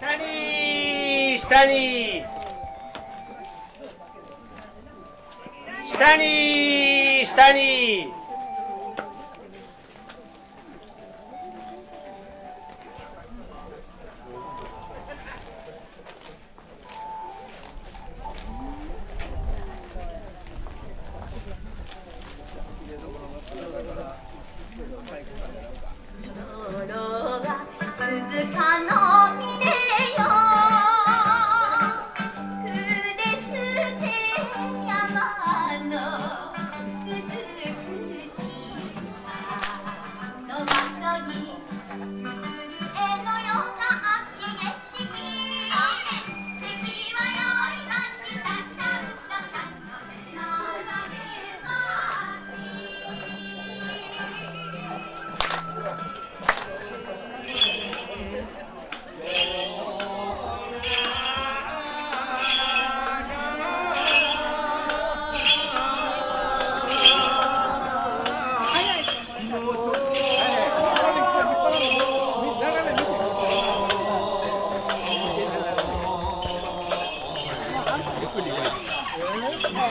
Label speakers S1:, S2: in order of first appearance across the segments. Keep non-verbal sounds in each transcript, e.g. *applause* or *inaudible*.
S1: 下に下に下に下に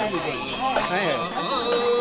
S1: 一点。哎。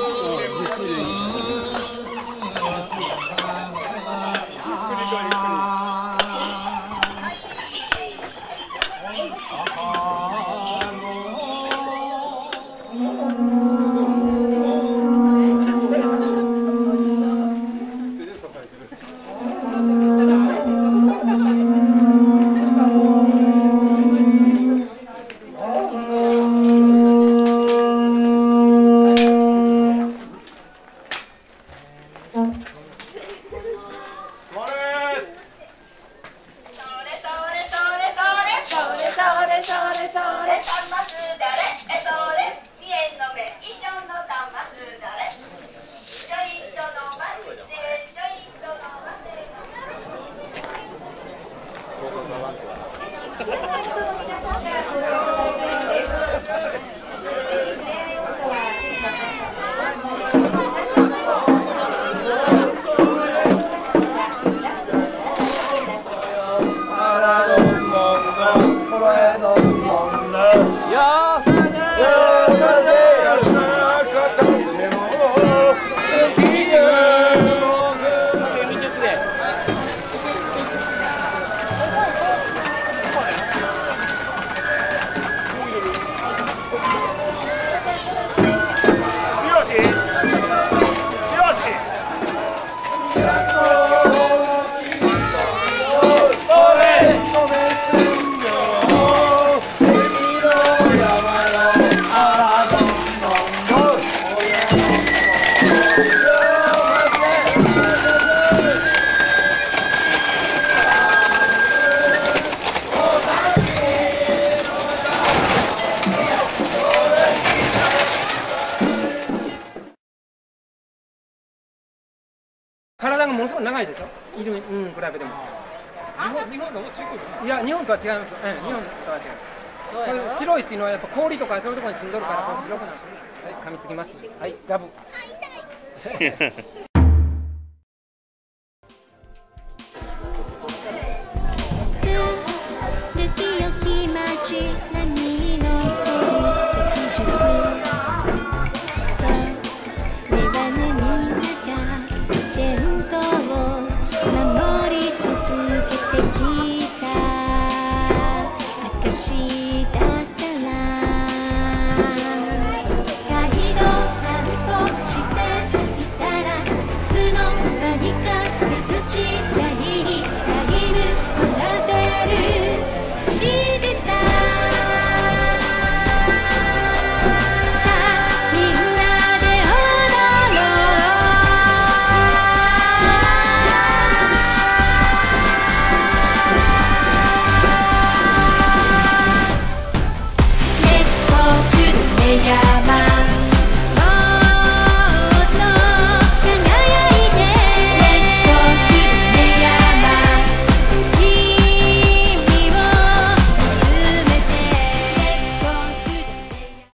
S1: Yo!
S2: 体がものすごく長いでしょ？いる犬に比べても。
S3: 日本の
S2: いや日本とは違います、うん、日本とは違う。これ白いっていうのはやっぱ氷とかそういうところに住んどるからこれ白くなる。はい。噛みつきます。はいガブ *laughs*